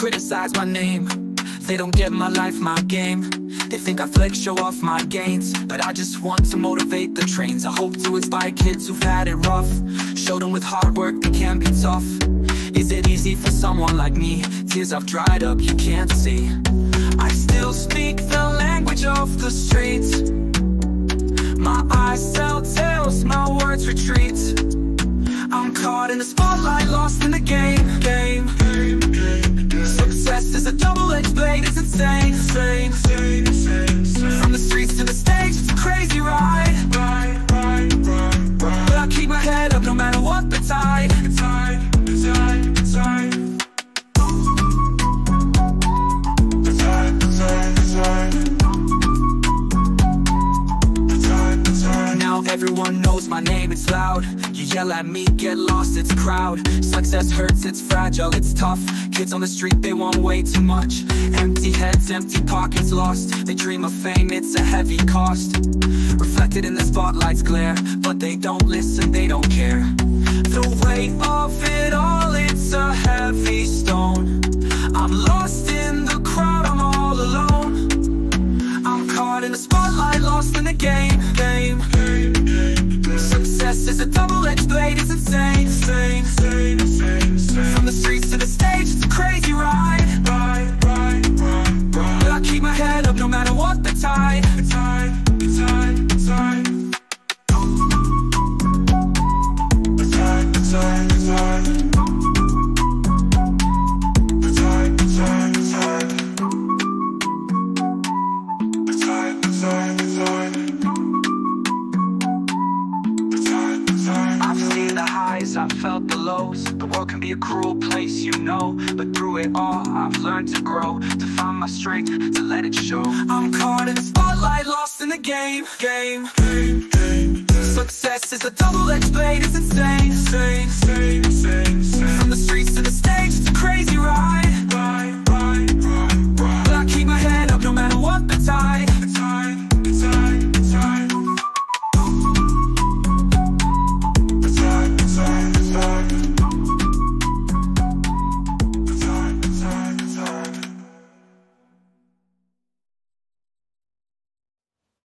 criticize my name. They don't get my life, my game. They think I flex, show off my gains. But I just want to motivate the trains. I hope to inspire kids who've had it rough. Show them with hard work they can be tough. Is it easy for someone like me? Tears I've dried up, you can't see. I still speak the language of the streets. My eyes tell tales, my words retreat. I'm caught in the spotlight, lost in the game double-edged everyone knows my name, it's loud. You yell at me, get lost, it's crowd. Success hurts, it's fragile, it's tough. Kids on the street, they want way too much. Empty heads, empty pockets lost. They dream of fame, it's a heavy cost. Reflected in the spotlight's glare But they don't listen, they don't care. The weight of it all, it's a Is a double-edged blade, it's insane, insane From the streets to the stage, it's a crazy ride. But I keep my head up no matter what the tide felt the lows. The world can be a cruel place, you know. But through it all, I've learned to grow To find my strength, to let it show. I'm caught in the spotlight, lost in the game, game game, game. Success is a double-edged blade, it's insane,